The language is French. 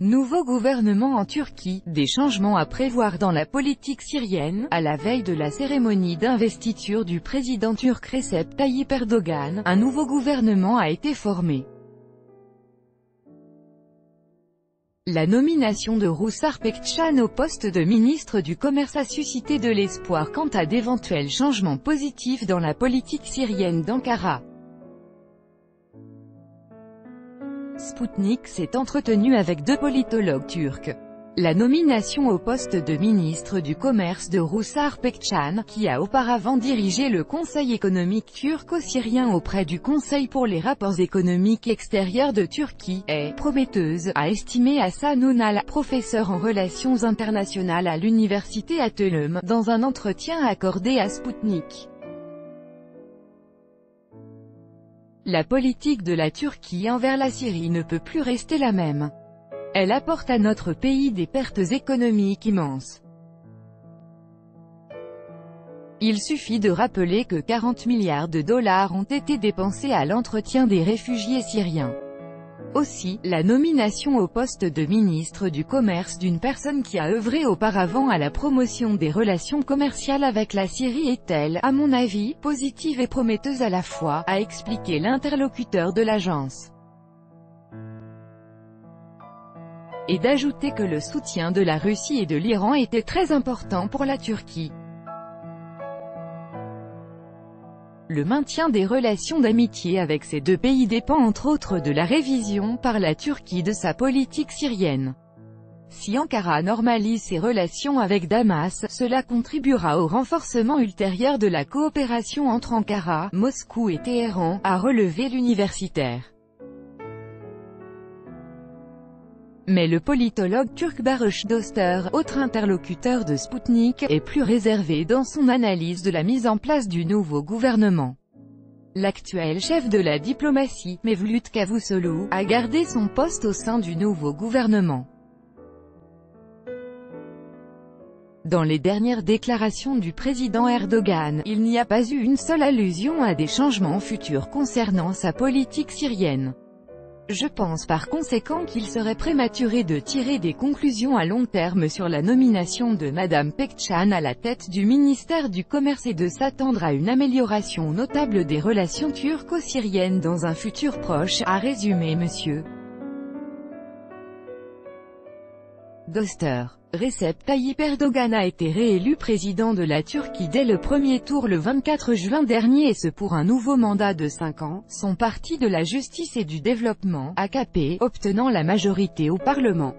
Nouveau gouvernement en Turquie, des changements à prévoir dans la politique syrienne, à la veille de la cérémonie d'investiture du président turc Recep Tayyip Erdogan, un nouveau gouvernement a été formé. La nomination de Roussar Pekchan au poste de ministre du Commerce a suscité de l'espoir quant à d'éventuels changements positifs dans la politique syrienne d'Ankara. Sputnik s'est entretenu avec deux politologues turcs. La nomination au poste de ministre du Commerce de Roussar Pekchan, qui a auparavant dirigé le Conseil économique turco-syrien auprès du Conseil pour les rapports économiques extérieurs de Turquie, est prometteuse, a estimé Hassan Ounal, professeur en relations internationales à l'université Atulum, dans un entretien accordé à Sputnik. La politique de la Turquie envers la Syrie ne peut plus rester la même. Elle apporte à notre pays des pertes économiques immenses. Il suffit de rappeler que 40 milliards de dollars ont été dépensés à l'entretien des réfugiés syriens. Aussi, la nomination au poste de ministre du Commerce d'une personne qui a œuvré auparavant à la promotion des relations commerciales avec la Syrie est-elle, à mon avis, positive et prometteuse à la fois, a expliqué l'interlocuteur de l'agence. Et d'ajouter que le soutien de la Russie et de l'Iran était très important pour la Turquie. Le maintien des relations d'amitié avec ces deux pays dépend entre autres de la révision par la Turquie de sa politique syrienne. Si Ankara normalise ses relations avec Damas, cela contribuera au renforcement ultérieur de la coopération entre Ankara, Moscou et Téhéran, a relevé l'universitaire. Mais le politologue turc Barış Doster, autre interlocuteur de Sputnik, est plus réservé dans son analyse de la mise en place du nouveau gouvernement. L'actuel chef de la diplomatie, Mevlut Cavusoglu, a gardé son poste au sein du nouveau gouvernement. Dans les dernières déclarations du président Erdogan, il n'y a pas eu une seule allusion à des changements futurs concernant sa politique syrienne. Je pense par conséquent qu'il serait prématuré de tirer des conclusions à long terme sur la nomination de Madame Pekchan à la tête du ministère du Commerce et de s'attendre à une amélioration notable des relations turco-syriennes dans un futur proche, a résumé M. Doster. Recep Tayyip Erdogan a été réélu président de la Turquie dès le premier tour le 24 juin dernier et ce pour un nouveau mandat de 5 ans, son parti de la justice et du développement, AKP, obtenant la majorité au Parlement.